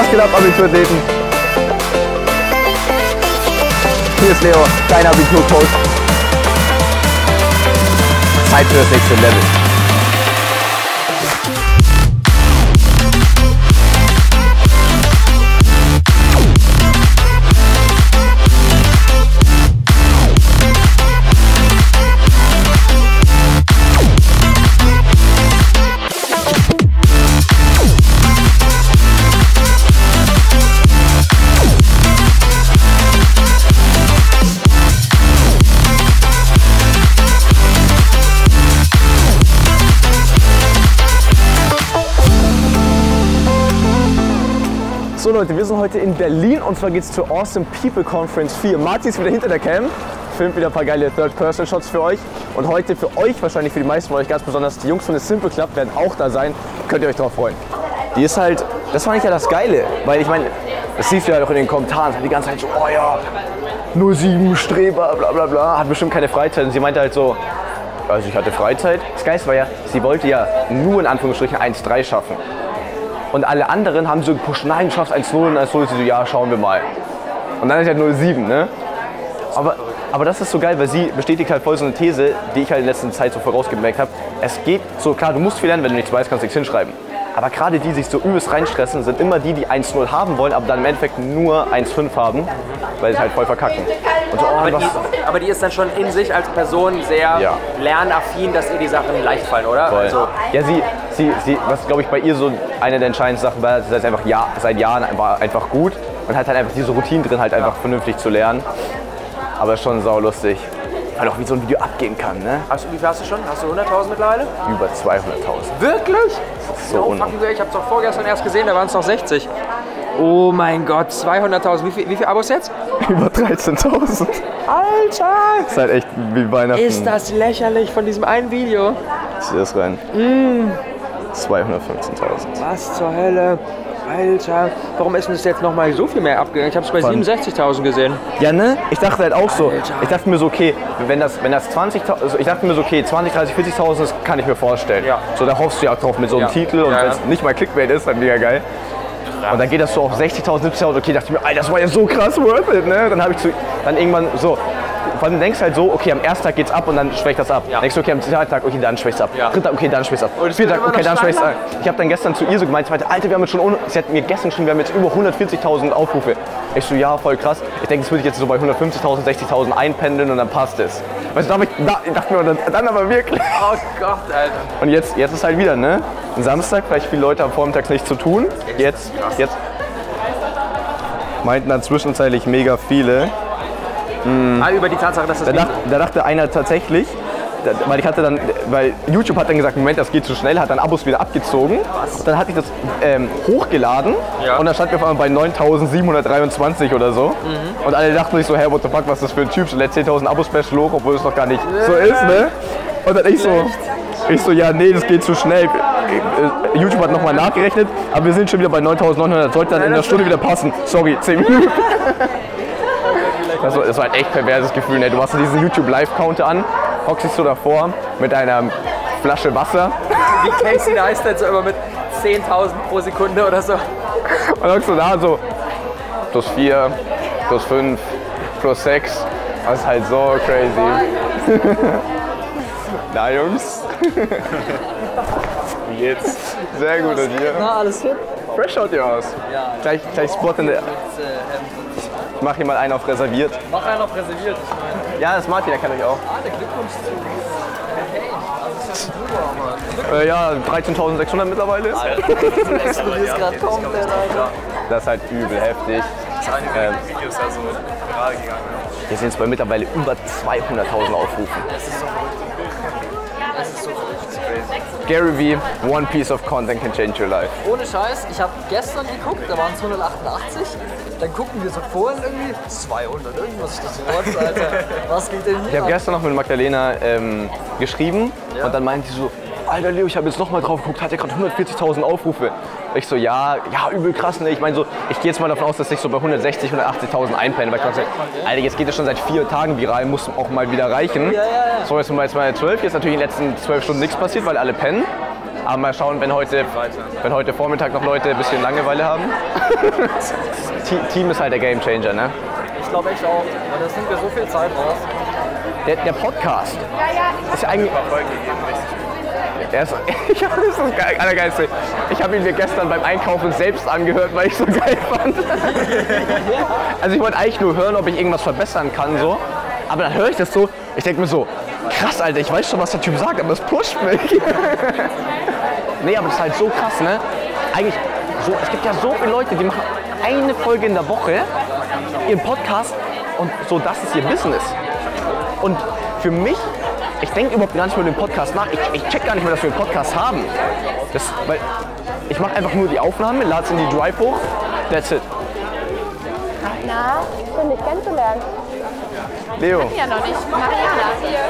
Was geht ab, Abiturathleten? Hier ist Leo, dein Abiturcoach. Zeit für das nächste Level. Heute in Berlin und zwar geht es zur Awesome People Conference 4. Martin ist wieder hinter der Cam, filmt wieder ein paar geile Third-Person-Shots für euch. Und heute für euch, wahrscheinlich für die meisten von euch ganz besonders, die Jungs von The Simple Club werden auch da sein. Könnt ihr euch darauf freuen. Die ist halt, das fand ich ja das Geile, weil ich meine, das siehst du ja auch in den Kommentaren, die ganze Zeit so, oh ja, 07, Streber, bla bla bla, hat bestimmt keine Freizeit. Und sie meinte halt so, also ich hatte Freizeit. Das Geiste war ja, sie wollte ja nur in Anführungsstrichen 1-3 schaffen. Und alle anderen haben so gepusht, nein, du schaffst 1-0 und 1-0 sie so, ja, schauen wir mal. Und dann ist halt 0-7, ne? Aber, aber das ist so geil, weil sie bestätigt halt voll so eine These, die ich halt in letzter Zeit so vorausgemerkt habe. Es geht so, klar, du musst viel lernen, wenn du nichts weißt, kannst du nichts hinschreiben. Aber gerade die, die sich so übelst reinstressen, sind immer die, die 1-0 haben wollen, aber dann im Endeffekt nur 1-5 haben, weil sie halt voll verkacken. Und so, oh, Aber die, aber die ist dann schon in sich als Person sehr Ja. lernaffin, dass ihr die Sachen leicht fallen, oder? Voll. Also, ja, sie, sie, sie, was glaube ich bei ihr so eine der entscheidendsten Sachen war, sie ist einfach ja, seit Jahren war einfach gut und hat halt einfach diese Routine drin, halt einfach vernünftig zu lernen. Aber schon saulustig. Weil auch wie so ein Video abgehen kann, ne? hast du, wie viel hast du schon? Hast du 100.000 mittlerweile? Über 200.000. Wirklich? So no, fucking. Ich hab's doch vorgestern erst gesehen, da waren es noch 60. Oh mein Gott, 200.000. Wie viel, wie viel Abos jetzt? Über 13.000. Alter! Ist halt echt wie Weihnachten. Ist das lächerlich von diesem einen Video. Zieh das rein. Mm. 215.000. Was zur Hölle? Alter, warum ist denn das jetzt nochmal so viel mehr abgegangen? Ich habe es bei Wann? 67.000 gesehen. Ja, ne? Ich dachte halt auch so. Alter. Ich dachte mir so, okay, wenn das, wenn das 20.000, also ich dachte mir so, okay, 20, 30, 40.000, das kann ich mir vorstellen. Ja. So, da hoffst du ja auch drauf mit so einem Ja. Titel und Ja, wenn es nicht mal Clickbait ist, dann mega geil. Und dann geht das so auf 60.000, 70.000, okay, dachte ich mir, Alter, das war ja so krass worth it, ne? Dann habe ich zu, dann irgendwann so, vor allem du denkst halt so, okay, am ersten Tag geht's ab und dann schwächt das ab. Ja. Denkst du, okay, am zweiten Tag, okay, dann schwächt's ab. Ja. Dritter, okay, dann schwächt's ab. Vierter Tag, okay, dann schwächt's ab. Ich habe dann gestern zu ihr so gemeint, sie meinte, Alter, wir haben jetzt schon, sie hat mir gestern geschrieben, wir haben jetzt über 140.000 Aufrufe. Ich so, ja, voll krass. Ich denke, das würde ich jetzt so bei 150.000, 60.000 einpendeln und dann passt es. Weißt du, da, da ich dachte mir, dann, dann aber wirklich. Oh Gott, Alter. Und jetzt, jetzt ist halt wieder, ne? Ein Samstag, vielleicht viele Leute haben vormittags nichts zu tun. Jetzt, jetzt. Meinten dann zwischenzeitlich mega viele. Ah, über die Tatsache, dass das Da, dacht, da dachte einer tatsächlich, da, weil ich hatte dann, weil YouTube hat dann gesagt, Moment, das geht zu schnell, hat dann Abos wieder abgezogen. Dann hatte ich das ähm, hochgeladen Ja. und dann stand wir auf einmal bei 9.723 oder so. Und alle dachten sich so, hey, what the fuck, was ist das für ein Typ? So lädt 10.000 Abos-Special hoch, obwohl es noch gar nicht so ist, ne? Und dann ich so, ich so, ja, nee, das geht zu schnell. Äh, YouTube hat nochmal nachgerechnet, aber wir sind schon wieder bei 9.900. Sollte dann in der Stunde wieder passen. Sorry, 10 Minuten. Das war, das war ein echt perverses Gefühl. Ne? Du machst so diesen YouTube-Live-Counter an, hockst dich so davor mit einer Flasche Wasser wie Casey Neistat so immer mit 10.000 pro Sekunde oder so. und hockst so da so plus 4, plus 5, plus 6. Das ist halt so crazy. Na Jungs. Wie geht's? Sehr gut und dir? Na, alles fit? Fresh schaut ihr aus. Ja, Gleich, gleich Spot in der. Ich mach hier mal einen auf reserviert. Mach einen auf reserviert, ich meine. Ja, das ist Martin, der kann euch auch. Ah, der Glückwunsch zu Hey, also ist ja Bruder, Mann. Äh, ja, 13.600 mittlerweile. Explodierst gerade komplett, Alter. Das ist halt übel heftig. Ähm, Videos ja so viral gegangen. Wir sind jetzt bei mittlerweile über 200.000 Aufrufen. Das ist so verrückt. Das ist so verrückt. Gary Vee, one piece of content can change your life. Ohne Scheiß, ich habe gestern geguckt, da waren es 188. Dann gucken wir so vorhin irgendwie 200, irgendwas ist das what, Alter. Was geht denn Ich hier habe ab? gestern noch mit Magdalena ähm, geschrieben Ja. und dann meinte sie so, Alter Leo, ich habe jetzt noch mal drauf geguckt, hat ja gerade 140.000 Aufrufe. Ich so, ja, ja, übel krass, ne? Ich meine so, ich gehe jetzt mal davon aus, dass ich so bei 160, 180.000 einpenne, weil ich dachte, Alter, jetzt geht es schon seit vier Tagen viral, muss auch mal wieder reichen. Ja, ja, ja. So, jetzt sind wir jetzt mal 12, jetzt ist natürlich in den letzten zwölf Stunden nichts passiert, weil alle pennen. Aber mal schauen, wenn heute, wenn heute Vormittag noch Leute ein bisschen Langeweile haben. Te- Team ist halt der Gamechanger, ne? Ich glaube echt auch. Weil das nimmt mir so viel Zeit raus. Der, der Podcast ist ja eigentlich. Er ist, ich hab, das ist das Geil- Allergeilste. Ich habe ihn mir gestern beim Einkaufen selbst angehört, weil ich so geil fand. Also ich wollte eigentlich nur hören, ob ich irgendwas verbessern kann, so. Aber dann höre ich das so, ich denke mir so, krass, Alter, ich weiß schon, was der Typ sagt, aber es pusht mich. nee, aber das ist halt so krass, ne? Eigentlich, so, es gibt ja so viele Leute, die machen eine Folge in der Woche, ihren Podcast und so, das ist ihr Business. Und für mich, ich denke überhaupt gar nicht mehr über den Podcast nach. Ich, ich check gar nicht mehr, dass wir einen Podcast haben. Das, weil ich mache einfach nur die Aufnahme, lade es in die Drive hoch, that's it. Na, schön dich kennenzulernen. Leo, Ja, noch nicht. Mariana.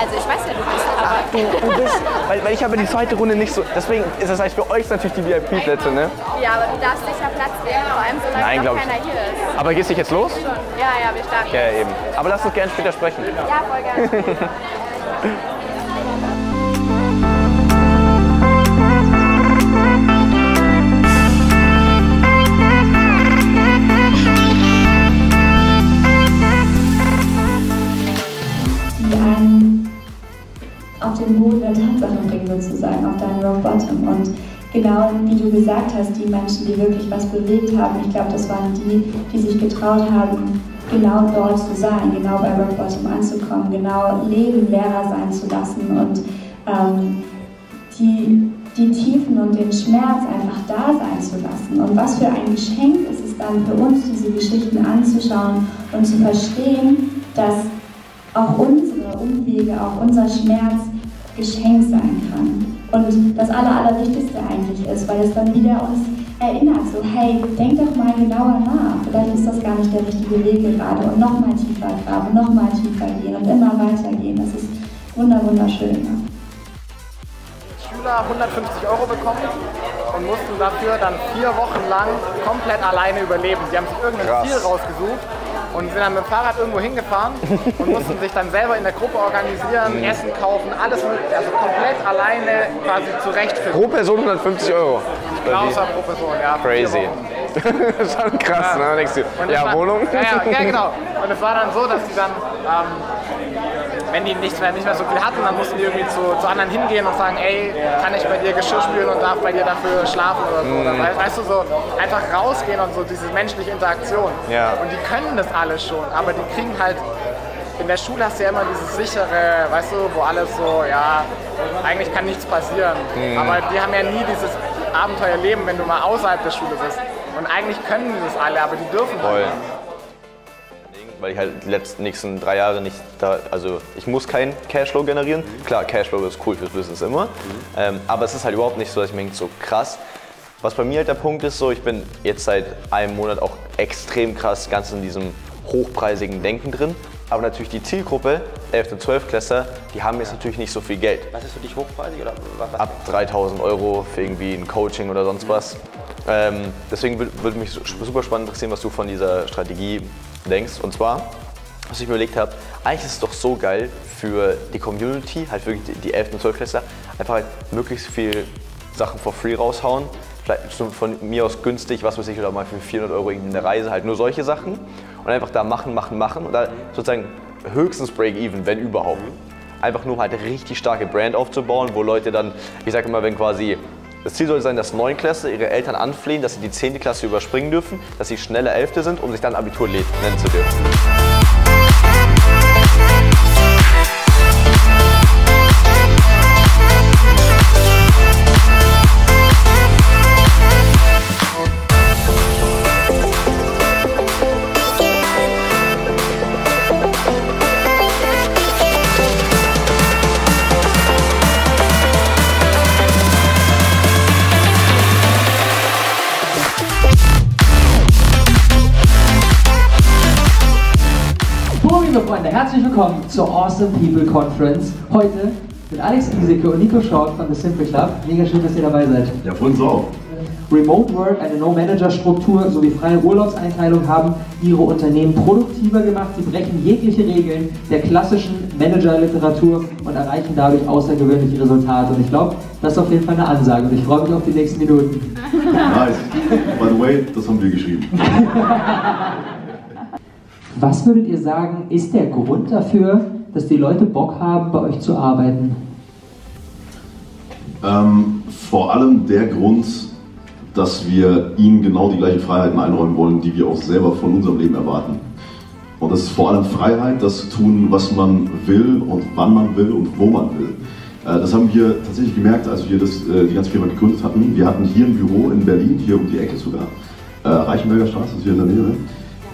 Also ich weiß ja, du bist, aber du, du bist, weil, weil ich habe die zweite Runde nicht so, deswegen ist das heißt für euch natürlich die VIP-Plätze, ne? ja, aber du darfst sicher Platz nehmen, vor allem solange Nein, noch glaub ich keiner hier ist. Aber gehst du jetzt los? Schon. Ja, ja, wir starten. Ja, eben. Aber lass uns gerne später sprechen. Ja, voll gerne. den Boden der Tatsachen bringen, sozusagen, auf deinen Rock Bottom. Und genau wie du gesagt hast, die Menschen, die wirklich was bewegt haben, ich glaube, das waren die, die sich getraut haben, genau dort zu sein, genau bei Rock Bottom anzukommen, genau Leben Lehrer sein zu lassen und ähm, die, die Tiefen und den Schmerz einfach da sein zu lassen. Und was für ein Geschenk ist es dann für uns, diese Geschichten anzuschauen und zu verstehen, dass auch unsere Umwege, auch unser Schmerz Geschenk sein kann. Und das Aller, Allerwichtigste eigentlich ist, weil es dann wieder uns erinnert, so hey, denk doch mal genauer nach. Vielleicht ist das gar nicht der richtige Weg gerade und nochmal tiefer graben, nochmal tiefer gehen und immer weiter gehen. Das ist wunder, wunderschön. Ne? Schüler 150 Euro bekommen und mussten dafür dann vier Wochen lang komplett alleine überleben. Die haben sich irgendein Krass. Ziel rausgesucht und sind dann mit dem Fahrrad irgendwo hingefahren und mussten sich dann selber in der Gruppe organisieren, Essen kaufen, alles mögliche, also komplett alleine quasi zurechtfinden. Pro Person 150 Euro. Außer pro Person, ja. Crazy. Schon krass, ne? Dann denkst du, ja, war, Wohnung? Ja, ja, ja, genau. Und es war dann so, dass die dann, ähm, wenn die nicht mehr, nicht mehr so viel hatten, dann mussten die irgendwie zu, zu anderen hingehen und sagen, ey, kann ich bei dir Geschirr spülen und darf bei dir dafür schlafen oder so. Oder, weißt, du, so einfach rausgehen und so diese menschliche Interaktion. Ja. Und die können das alles schon, aber die kriegen halt in der Schule hast du ja immer dieses sichere, weißt du, wo alles so, ja, eigentlich kann nichts passieren. Aber die haben ja nie dieses Abenteuerleben, wenn du mal außerhalb der Schule bist. Und eigentlich können die das alle, aber die dürfen Voll. halt. Weil ich halt die letzten nächsten drei Jahre nicht da, also ich muss keinen Cashflow generieren. Klar, Cashflow ist cool fürs Business immer, ähm, aber es ist halt überhaupt nicht so, dass ich mir denke, so krass. Was bei mir halt der Punkt ist, so ich bin jetzt seit einem Monat auch extrem krass ganz in diesem hochpreisigen Denken drin. Aber natürlich die Zielgruppe, 11. und 12. Klässler, die haben jetzt natürlich nicht so viel Geld. Was ist für dich hochpreisig oder was? ab 3000 Euro für irgendwie ein Coaching oder sonst was. Ähm, deswegen wür- würde mich su- super spannend interessieren, was du von dieser Strategie denkst. Und zwar, was ich mir überlegt habe, eigentlich ist es doch so geil für die Community, halt wirklich die- die 11. und 12. Klässler, einfach halt möglichst viel Sachen for free raushauen. Vielleicht von mir aus günstig, was weiß ich, oder mal für 400 Euro eine Reise, halt nur solche Sachen. Und einfach da machen, machen, machen und da sozusagen höchstens Break-Even, wenn überhaupt einfach nur halt eine richtig starke Brand aufzubauen, wo Leute dann, ich sage immer, wenn quasi das Ziel soll sein, dass Neunklässler ihre Eltern anflehen, dass sie die 10. Klasse überspringen dürfen, dass sie schneller Elfte sind, um sich dann Abitur nennen zu dürfen. Zur Awesome People Conference. Heute mit Alex Giesecke und Nico Schork von The Simple Club. Mega schön, dass ihr dabei seid. Ja, für uns auch. Remote Work, eine No-Manager-Struktur sowie freie Urlaubseinteilung haben ihre Unternehmen produktiver gemacht. Sie brechen jegliche Regeln der klassischen Manager-Literatur und erreichen dadurch außergewöhnliche Resultate. Und ich glaube, das ist auf jeden Fall eine Ansage und ich freue mich auf die nächsten Minuten. Nice. By the way, das haben wir geschrieben. Was würdet ihr sagen, ist der Grund dafür, dass die Leute Bock haben, bei euch zu arbeiten? Ähm, vor allem der Grund, dass wir ihnen genau die gleichen Freiheiten einräumen wollen, die wir auch selber von unserem Leben erwarten. Und das ist vor allem Freiheit, das zu tun, was man will und wann man will und wo man will. Äh, das haben wir tatsächlich gemerkt, als wir das, äh, die ganze Firma gegründet hatten. Wir hatten hier ein Büro in Berlin, hier um die Ecke sogar. Äh, Reichenberger Straße ist hier in der Nähe.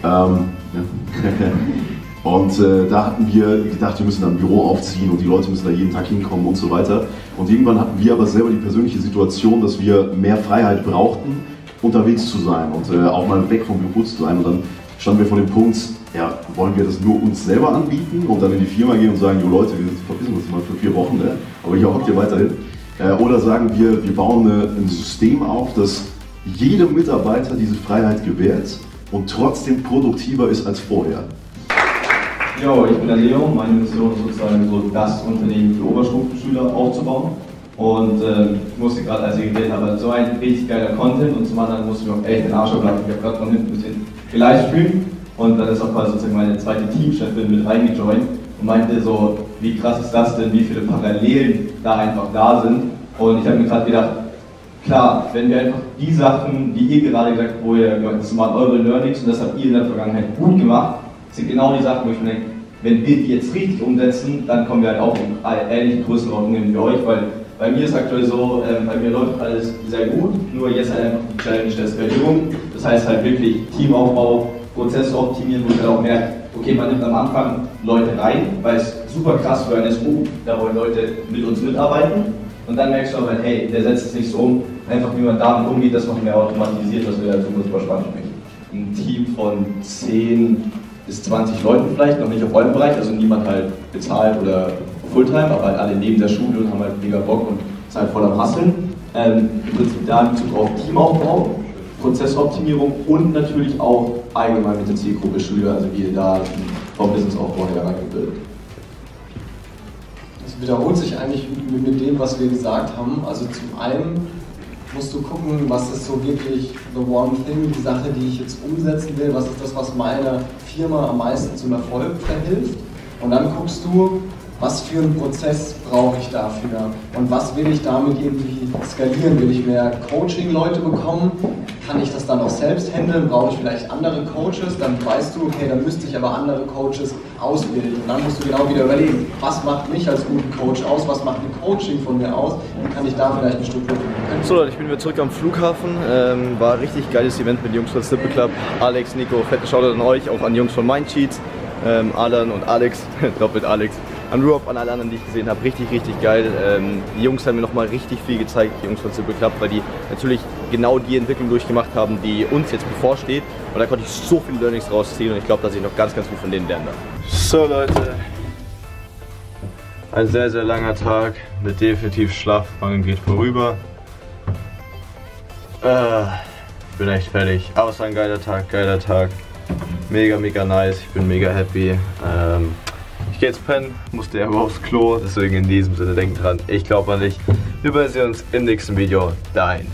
Ähm. Und äh, da hatten wir gedacht, wir müssen da ein Büro aufziehen und die Leute müssen da jeden Tag hinkommen und so weiter. Und irgendwann hatten wir aber selber die persönliche Situation, dass wir mehr Freiheit brauchten, unterwegs zu sein und äh, auch mal weg vom Büro zu sein. Und dann standen wir vor dem Punkt, ja, wollen wir das nur uns selber anbieten und dann in die Firma gehen und sagen, jo Leute, wir verpissen uns mal für vier Wochen, ne? aber hier hockt ihr weiterhin. Äh, oder sagen wir, wir bauen eine, ein System auf, das jedem Mitarbeiter diese Freiheit gewährt und trotzdem produktiver ist als vorher. Jo, ich bin der Leo. Meine Mission ist sozusagen so das Unternehmen für Oberstufenschüler aufzubauen. Und äh, ich musste gerade, als ich geredet habe, so ein richtig geiler Content und zum anderen musste ich auch echt den Arsch abladen. Ich habe gerade von hinten ein bisschen gelivestreamt und dann ist auch quasi sozusagen meine zweite Teamchefin mit reingejoint und meinte so, wie krass ist das denn, wie viele Parallelen da einfach da sind. Und ich habe mir gerade gedacht, klar, wenn wir einfach die Sachen, die ihr gerade gesagt habt, wo ihr, das waren eure Learnings und das habt ihr in der Vergangenheit gut gemacht, sind genau die Sachen, wo ich mir denke, wenn wir die jetzt richtig umsetzen, dann kommen wir halt auch in ähnlichen Größenordnungen wie euch, weil bei mir ist aktuell so, äh, bei mir läuft alles sehr gut, nur jetzt halt einfach die Challenge der Skalierung. Das heißt halt wirklich Teamaufbau, Prozesse optimieren, wo ich halt auch merke, okay, man nimmt am Anfang Leute rein, weil es super krass für ein SU, da wollen Leute mit uns mitarbeiten. Und dann merkst du aber, hey, der setzt es nicht so um, einfach wie man damit umgeht, das noch mehr automatisiert, was wir halt super, spannend finden. Ein Team von 10 bis 20 Leuten vielleicht, noch nicht auf eurem Bereich, also niemand halt bezahlt oder Fulltime, aber halt alle neben der Schule und haben halt mega Bock und ist halt voll am Hasseln. Ähm, Im Prinzip da in Bezug auf Teamaufbau, Prozessoptimierung und natürlich auch allgemein mit der Zielgruppe Schüler, also wie ihr da vom Businessaufbau her herangebildet. Das wiederholt sich eigentlich mit dem, was wir gesagt haben. Also zum einen musst du gucken, was ist so wirklich the one thing, die Sache, die ich jetzt umsetzen will, was ist das, was meiner Firma am meisten zum Erfolg verhilft. Und dann guckst du, was für einen Prozess brauche ich dafür und was will ich damit irgendwie skalieren? Will ich mehr Coaching-Leute bekommen? Kann ich das dann auch selbst handeln? Brauche ich vielleicht andere Coaches? Dann weißt du, okay, dann müsste ich aber andere Coaches ausbilden. Und dann musst du genau wieder überlegen, was macht mich als guten Coach aus? Was macht ein Coaching von mir aus? Wie kann ich da vielleicht eine Struktur finden? So Leute, ich bin wieder zurück am Flughafen. Ähm, war richtig geiles Event mit den Jungs von Snippet Club. Alex, Nico, fette Shoutout an euch, auch an die Jungs von Mindsheets. Ähm, Alan und Alex, doppelt Alex an Ruoff, an alle anderen, die ich gesehen habe. Richtig, richtig geil. Ähm, die Jungs haben mir nochmal richtig viel gezeigt, die Jungs von Simple Club, weil die natürlich genau die Entwicklung durchgemacht haben, die uns jetzt bevorsteht. Und da konnte ich so viele Learnings rausziehen und ich glaube, dass ich noch ganz, ganz viel von denen lernen darf. So Leute, ein sehr, sehr langer Tag mit definitiv Schlafmangel geht vorüber. Äh, ich bin echt fertig, war ein geiler Tag, geiler Tag. Mega, mega nice, ich bin mega happy. Ähm, ich gehe jetzt pennen, musste aber aufs Klo, deswegen in diesem Sinne denkt dran, ich glaube an dich. Wir sehen uns im nächsten Video. Dein